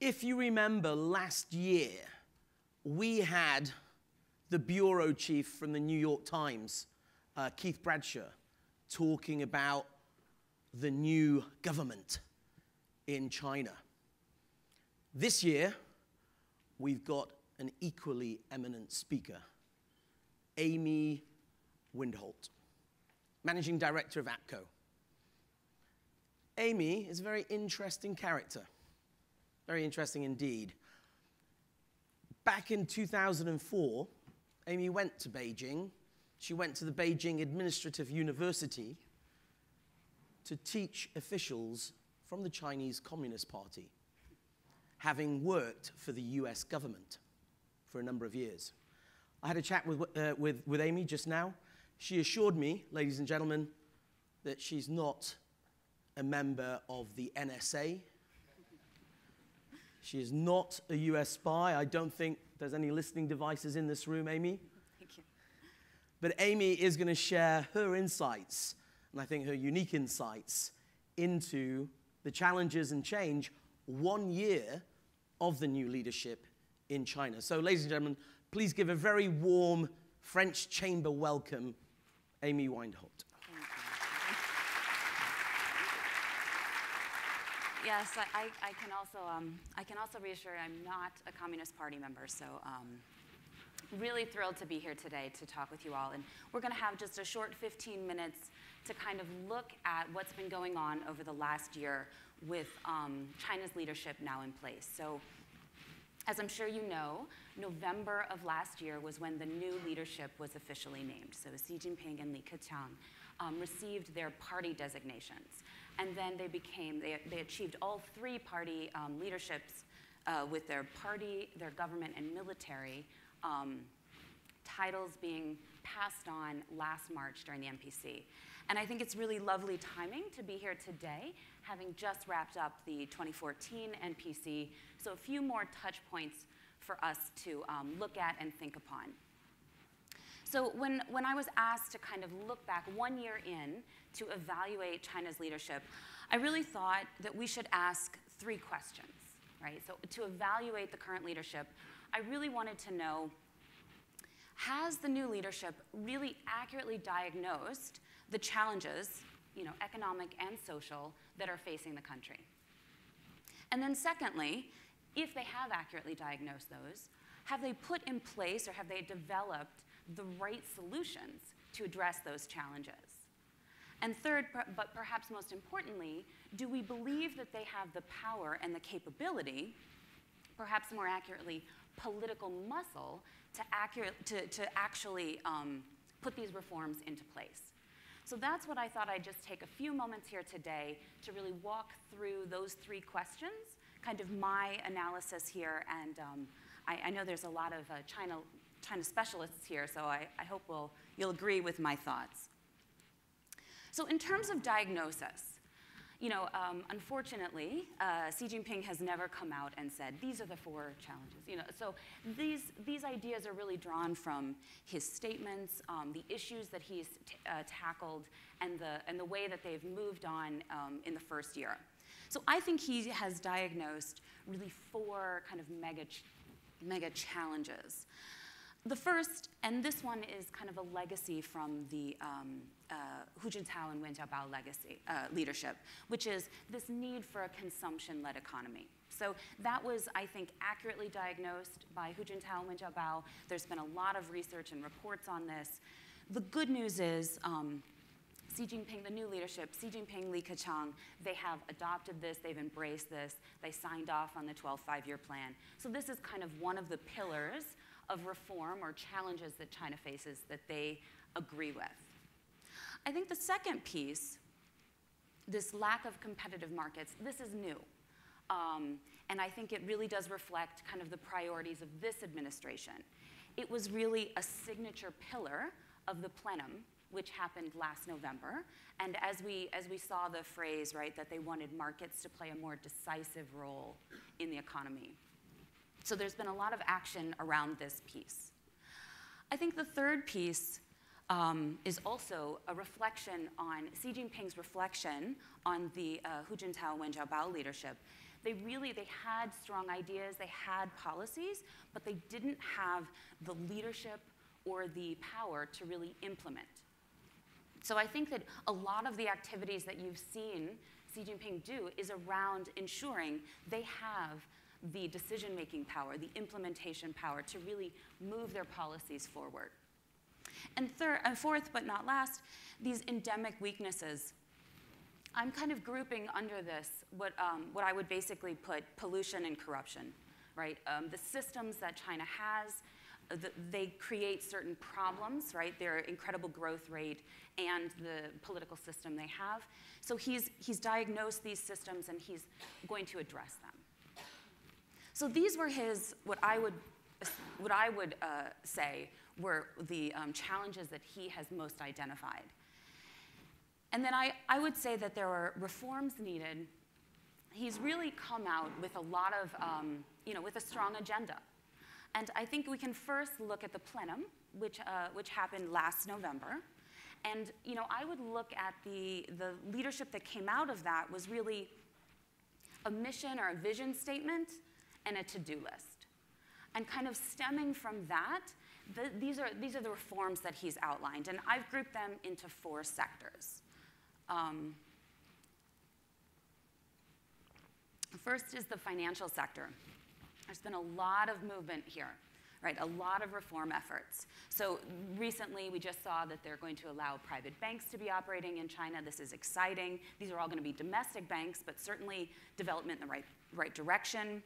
If you remember last year, we had the bureau chief from the New York Times, uh, Keith Bradsher, talking about the new government in China. This year, we've got an equally eminent speaker, Amy Wendholt, Managing Director of APCO. Amy is a very interesting character, very interesting indeed. Back in 2004, Amy went to Beijing. She went to the Beijing Administrative University to teach officials from the Chinese Communist Party, having worked for the US government for a number of years. I had a chat with, uh, with, with Amy just now. She assured me, ladies and gentlemen, that she's not a member of the NSA. She is not a US spy. I don't think there's any listening devices in this room, Amy. Thank you. But Amy is going to share her insights, and I think her unique insights, into the challenges and change one year of the new leadership in China. So, ladies and gentlemen, please give a very warm French chamber welcome, Amy Wendholt. Yes, I, I, can also um, I can also reassure I'm not a Communist Party member, so um, really thrilled to be here today to talk with you all. And we're going to have just a short 15 minutes to kind of look at what's been going on over the last year with um, China's leadership now in place. So as I'm sure you know, November of last year was when the new leadership was officially named. So Xi Jinping and Li Keqiang um, received their party designations. And then they became, they, they achieved all three party um, leaderships uh, with their party, their government, and military um, titles being passed on last March during the NPC. And I think it's really lovely timing to be here today, having just wrapped up the 2014 NPC. So a few more touch points for us to um, look at and think upon. So when, when I was asked to kind of look back one year in to evaluate China's leadership, I really thought that we should ask three questions, right? So to evaluate the current leadership, I really wanted to know, has the new leadership really accurately diagnosed the challenges, you know, economic and social, that are facing the country? And then secondly, if they have accurately diagnosed those, have they put in place or have they developed the right solutions to address those challenges? And third, but perhaps most importantly, do we believe that they have the power and the capability, perhaps more accurately, political muscle to, accurate, to, to actually um, put these reforms into place? So that's what I thought I'd just take a few moments here today to really walk through those three questions, kind of my analysis here. And um, I, I, know there's a lot of uh, China China specialists here, so I, I hope we'll, you'll agree with my thoughts. So in terms of diagnosis, you know, um, unfortunately, uh, Xi Jinping has never come out and said, these are the four challenges. You know, so these, these ideas are really drawn from his statements, um, the issues that he's uh, tackled, and the, and the way that they've moved on um, in the first year. So I think he has diagnosed really four kind of mega, ch mega challenges. The first, and this one is kind of a legacy from the um, uh, Hu Jintao and Wen Jiabao legacy, uh, leadership, which is this need for a consumption-led economy. So that was, I think, accurately diagnosed by Hu Jintao and Wen Jiabao. There's been a lot of research and reports on this. The good news is um, Xi Jinping, the new leadership, Xi Jinping, Li Keqiang, they have adopted this, they've embraced this, they signed off on the 12 five-year plan. So this is kind of one of the pillars of reform or challenges that China faces that they agree with. I think the second piece, this lack of competitive markets, this is new. Um, and I think it really does reflect kind of the priorities of this administration. It was really a signature pillar of the plenum, which happened last November. And as we, as we saw the phrase, right, that they wanted markets to play a more decisive role in the economy. So there's been a lot of action around this piece. I think the third piece um, is also a reflection on Xi Jinping's reflection on the uh, Hu Jintao Wen Jiabao leadership. they really they had strong ideas, they had policies, but they didn't have the leadership or the power to really implement. So I think that a lot of the activities that you've seen Xi Jinping do is around ensuring they have the decision-making power, the implementation power to really move their policies forward. And third, and fourth, but not last, these endemic weaknesses. I'm kind of grouping under this what, um, what I would basically put pollution and corruption, right? Um, the systems that China has, uh, the, they create certain problems, right? Their incredible growth rate and the political system they have. So he's, he's diagnosed these systems and he's going to address them. So these were his, what I would, what I would uh, say were the um, challenges that he has most identified. And then I, I would say that there are reforms needed. He's really come out with a lot of, um, you know, with a strong agenda. And I think we can first look at the plenum, which, uh, which happened last November. And, you know, I would look at the, the leadership that came out of that was really a mission or a vision statement and a to-do list. And kind of stemming from that, the, these, are, these are the reforms that he's outlined, and I've grouped them into four sectors. Um, first is the financial sector. There's been a lot of movement here, right? A lot of reform efforts. So recently, we just saw that they're going to allow private banks to be operating in China. This is exciting. These are all going to be domestic banks, but certainly development in the right, right direction.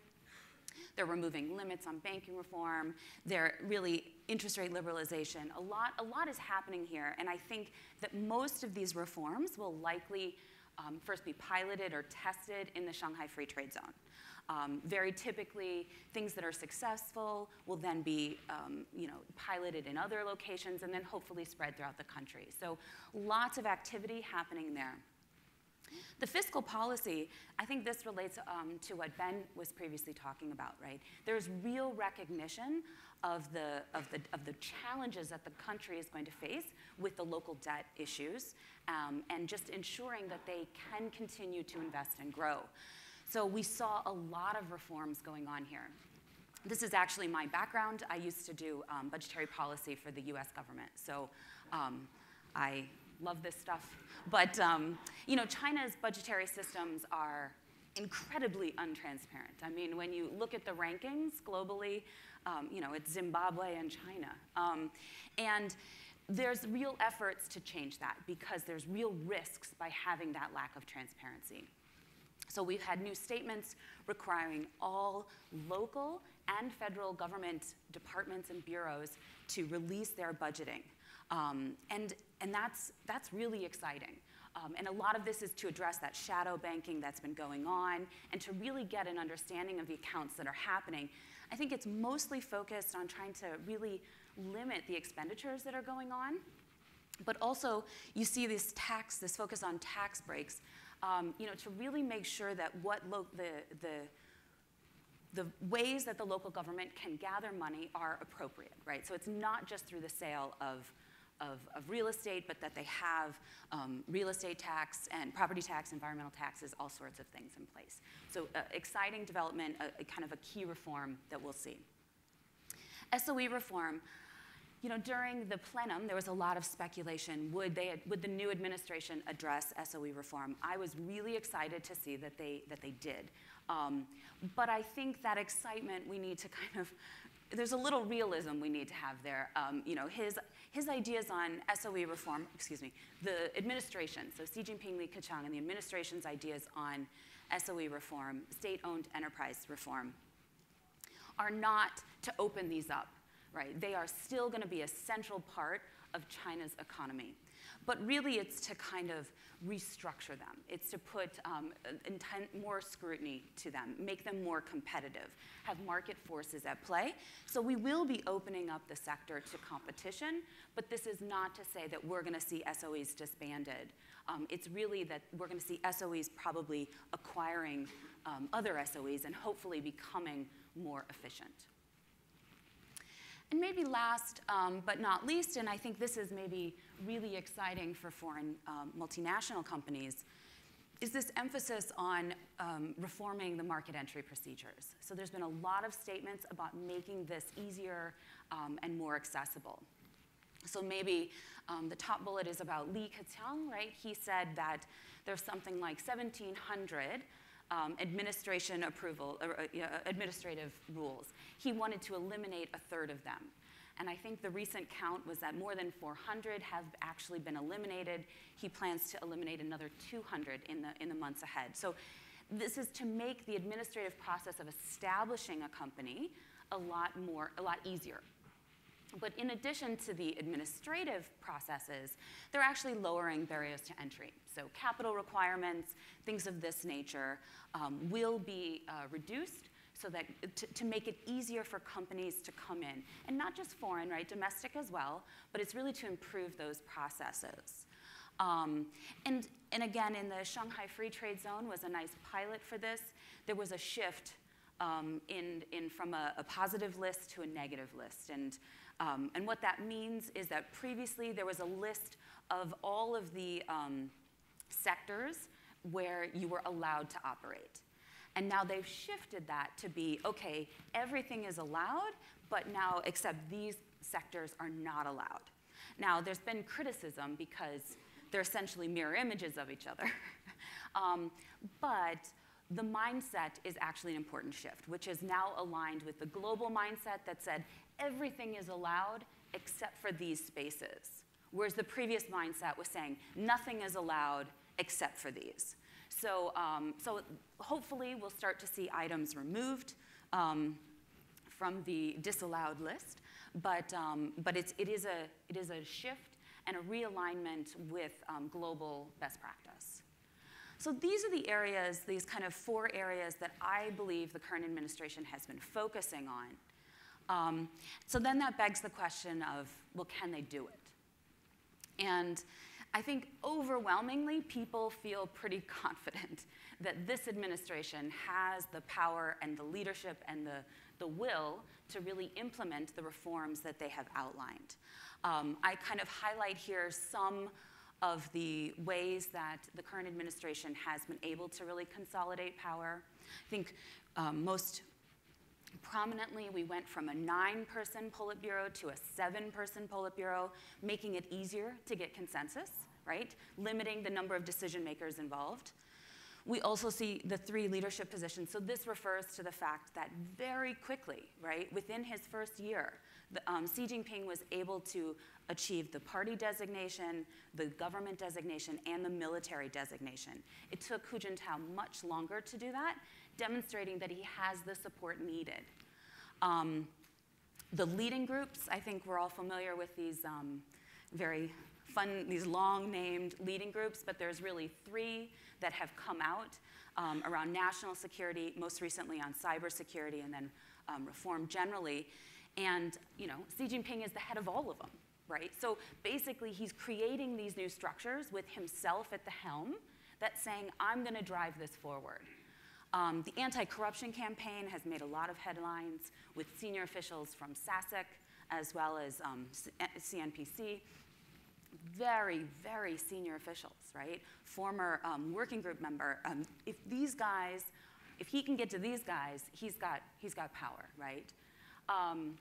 They're removing limits on banking reform. They're really interest rate liberalization. A lot, a lot is happening here, and I think that most of these reforms will likely um, first be piloted or tested in the Shanghai Free Trade Zone. Um, very typically, things that are successful will then be um, you know, piloted in other locations and then hopefully spread throughout the country. So lots of activity happening there. The fiscal policy, I think this relates um, to what Ben was previously talking about, right? There's real recognition of the, of, the, of the challenges that the country is going to face with the local debt issues um, and just ensuring that they can continue to invest and grow. So we saw a lot of reforms going on here. This is actually my background. I used to do um, budgetary policy for the US government. So um, I love this stuff. But um, you know, China's budgetary systems are incredibly untransparent. I mean, when you look at the rankings globally, um, you know, it's Zimbabwe and China. Um, and there's real efforts to change that because there's real risks by having that lack of transparency. So we've had new statements requiring all local and federal government departments and bureaus to release their budgeting. Um, and and that's, that's really exciting. Um, and a lot of this is to address that shadow banking that's been going on and to really get an understanding of the accounts that are happening. I think it's mostly focused on trying to really limit the expenditures that are going on. But also, you see this tax, this focus on tax breaks, um, you know, to really make sure that what the, the, the ways that the local government can gather money are appropriate, right? So it's not just through the sale of of, of real estate, but that they have um, real estate tax and property tax, environmental taxes, all sorts of things in place. So uh, exciting development, a, a kind of a key reform that we'll see. SOE reform, you know, during the plenum, there was a lot of speculation. Would, they, would the new administration address SOE reform? I was really excited to see that they, that they did. Um, but I think that excitement we need to kind of there's a little realism we need to have there. Um, you know, his, his ideas on SOE reform, excuse me, the administration, so Xi Jinping, Li Keqiang, and the administration's ideas on SOE reform, state-owned enterprise reform, are not to open these up, right? They are still going to be a central part of China's economy. But really, it's to kind of restructure them. It's to put um, intent, more scrutiny to them, make them more competitive, have market forces at play. So we will be opening up the sector to competition, but this is not to say that we're going to see SOEs disbanded. Um, it's really that we're going to see SOEs probably acquiring um, other SOEs and hopefully becoming more efficient. And maybe last um, but not least, and I think this is maybe really exciting for foreign um, multinational companies, is this emphasis on um, reforming the market entry procedures. So there's been a lot of statements about making this easier um, and more accessible. So maybe um, the top bullet is about Li Keqiang, right? He said that there's something like 1,700 um, administration approval, uh, uh, administrative rules. He wanted to eliminate a third of them. And I think the recent count was that more than 400 have actually been eliminated. He plans to eliminate another 200 in the, in the months ahead. So this is to make the administrative process of establishing a company a lot more, a lot easier. But in addition to the administrative processes, they're actually lowering barriers to entry. So capital requirements, things of this nature, um, will be uh, reduced so that to, to, make it easier for companies to come in, and not just foreign, right, domestic as well, but it's really to improve those processes. Um, and, and again, in the Shanghai Free Trade Zone was a nice pilot for this. There was a shift um, in, in from a, a, positive list to a negative list. And, um, and what that means is that previously there was a list of all of the um, sectors where you were allowed to operate. And now they've shifted that to be okay, everything is allowed, but now except these sectors are not allowed. Now, there's been criticism because they're essentially mirror images of each other. um, but the mindset is actually an important shift, which is now aligned with the global mindset that said everything is allowed except for these spaces. Whereas the previous mindset was saying nothing is allowed except for these. So, um, so hopefully we'll start to see items removed um, from the disallowed list, but, um, but it's, it, is a, it is a shift and a realignment with um, global best practice. So these are the areas, these kind of four areas that I believe the current administration has been focusing on. Um, so then that begs the question of, well, can they do it? And I think overwhelmingly people feel pretty confident that this administration has the power and the leadership and the, the will to really implement the reforms that they have outlined. Um, I kind of highlight here some of the ways that the current administration has been able to really consolidate power. I think um, most prominently, we went from a nine person Politburo to a seven person Politburo, making it easier to get consensus, right? Limiting the number of decision makers involved. We also see the three leadership positions. So this refers to the fact that very quickly, right, within his first year, the, um, Xi Jinping was able to achieve the party designation, the government designation, and the military designation. It took Hu Jintao much longer to do that, demonstrating that he has the support needed. Um, the leading groups, I think we're all familiar with these um, very fun, these long named leading groups, but there's really three that have come out um, around national security, most recently on cybersecurity, and then um, reform generally. And you know, Xi Jinping is the head of all of them, right? So basically, he's creating these new structures with himself at the helm that's saying, I'm going to drive this forward. Um, the anti-corruption campaign has made a lot of headlines with senior officials from SASAC as well as um, CNPC. Very, very senior officials, right? Former um, working group member. Um, if these guys, if he can get to these guys, he's got, he's got power, right? Um,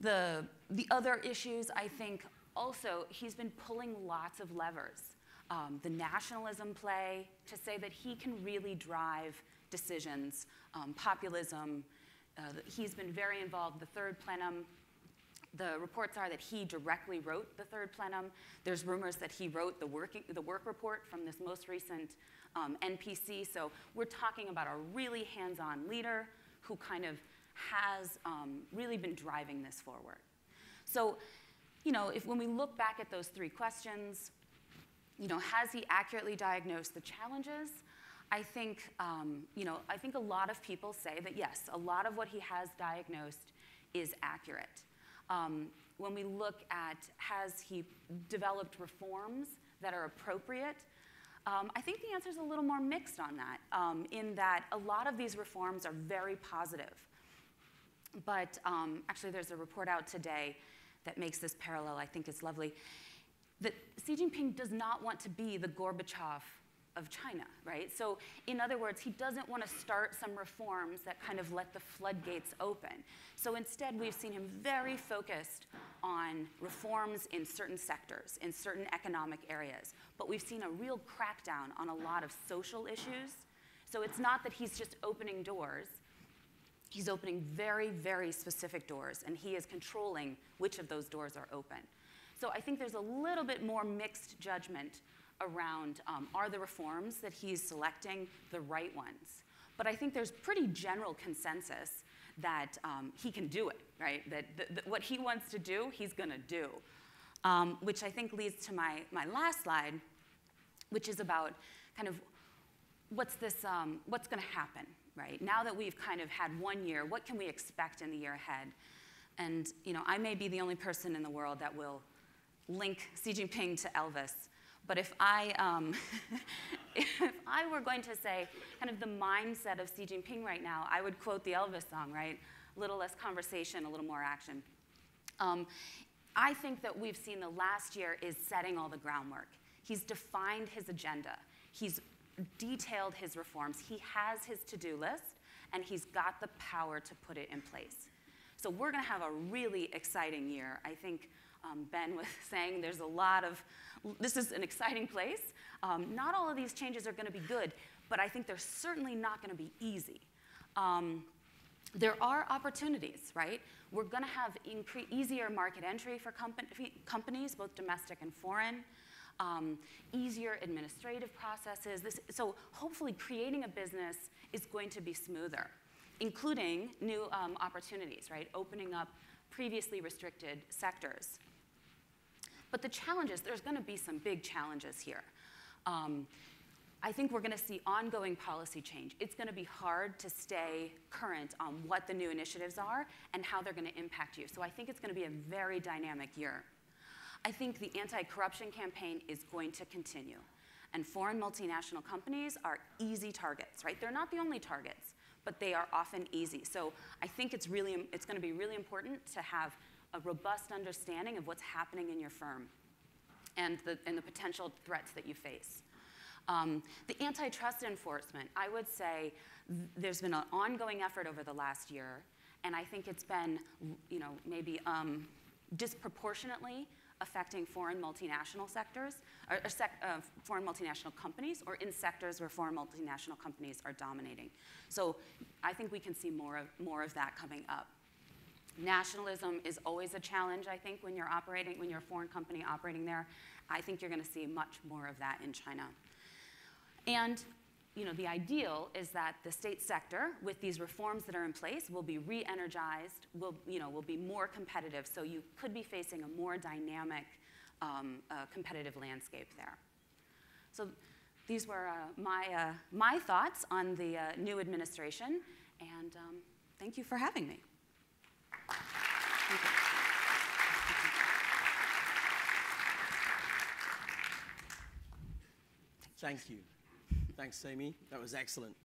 the, the other issues, I think, also, he's been pulling lots of levers um, the nationalism play to say that he can really drive decisions, um, populism. Uh, he's been very involved. The third plenum, the reports are that he directly wrote the third plenum. There's rumors that he wrote the, working, the work report from this most recent um, NPC. So we're talking about a really hands-on leader who kind of has um, really been driving this forward. So, you know, if when we look back at those three questions, you know, has he accurately diagnosed the challenges? I think, um, you know, I think a lot of people say that yes, a lot of what he has diagnosed is accurate. Um, when we look at has he developed reforms that are appropriate, um, I think the answer is a little more mixed on that, um, in that a lot of these reforms are very positive. But um, actually, there's a report out today that makes this parallel. I think it's lovely that Xi Jinping does not want to be the Gorbachev of China, right? So, in other words, he doesn't want to start some reforms that kind of let the floodgates open. So, instead, we've seen him very focused on reforms in certain sectors, in certain economic areas. But we've seen a real crackdown on a lot of social issues. So, it's not that he's just opening doors. He's opening very, very specific doors, and he is controlling which of those doors are open. So I think there's a little bit more mixed judgment around um, are the reforms that he's selecting the right ones. But I think there's pretty general consensus that um, he can do it, right? That, that, what he wants to do, he's going to do. Um, which I think leads to my, my last slide, which is about kind of what's this, um, what's going to happen, right? Now that we've kind of had one year, what can we expect in the year ahead? And you know, I may be the only person in the world that will link Xi Jinping to Elvis. But if I, um, if I were going to say kind of the mindset of Xi Jinping right now, I would quote the Elvis song, right? A little less conversation, a little more action. Um, I think that we've seen the last year is setting all the groundwork. He's defined his agenda. He's detailed his reforms. He has his to-do list, and he's got the power to put it in place. So we're going to have a really exciting year. I think um, Ben was saying there's a lot of, this is an exciting place. Um, not all of these changes are going to be good, but I think they're certainly not going to be easy. Um, there are opportunities, right? We're going to have easier market entry for companies, both domestic and foreign, um, easier administrative processes. This, so hopefully creating a business is going to be smoother, including new um, opportunities, right? Opening up previously restricted sectors. But the challenges, there's going to be some big challenges here. Um, I think we're going to see ongoing policy change. It's going to be hard to stay current on what the new initiatives are and how they're going to impact you. So I think it's going to be a very dynamic year. I think the anti-corruption campaign is going to continue. And foreign multinational companies are easy targets, right? They're not the only targets, but they are often easy. So I think it's really, it's going to be really important to have a robust understanding of what's happening in your firm and the, and the potential threats that you face. Um, the antitrust enforcement, I would say th there's been an ongoing effort over the last year, and I think it's been, you know, maybe um, disproportionately affecting foreign multinational sectors, or, or sec, uh, foreign multinational companies, or in sectors where foreign multinational companies are dominating. So I think we can see more of, more of that coming up. Nationalism is always a challenge, I think, when you're operating, when you're a foreign company operating there. I think you're going to see much more of that in China. And you know, the ideal is that the state sector, with these reforms that are in place, will be re-energized, will, you know, will be more competitive. So you could be facing a more dynamic um, uh, competitive landscape there. So these were uh, my, uh, my thoughts on the uh, new administration, and um, thank you for having me. Thank you. Thanks, Amy. That was excellent.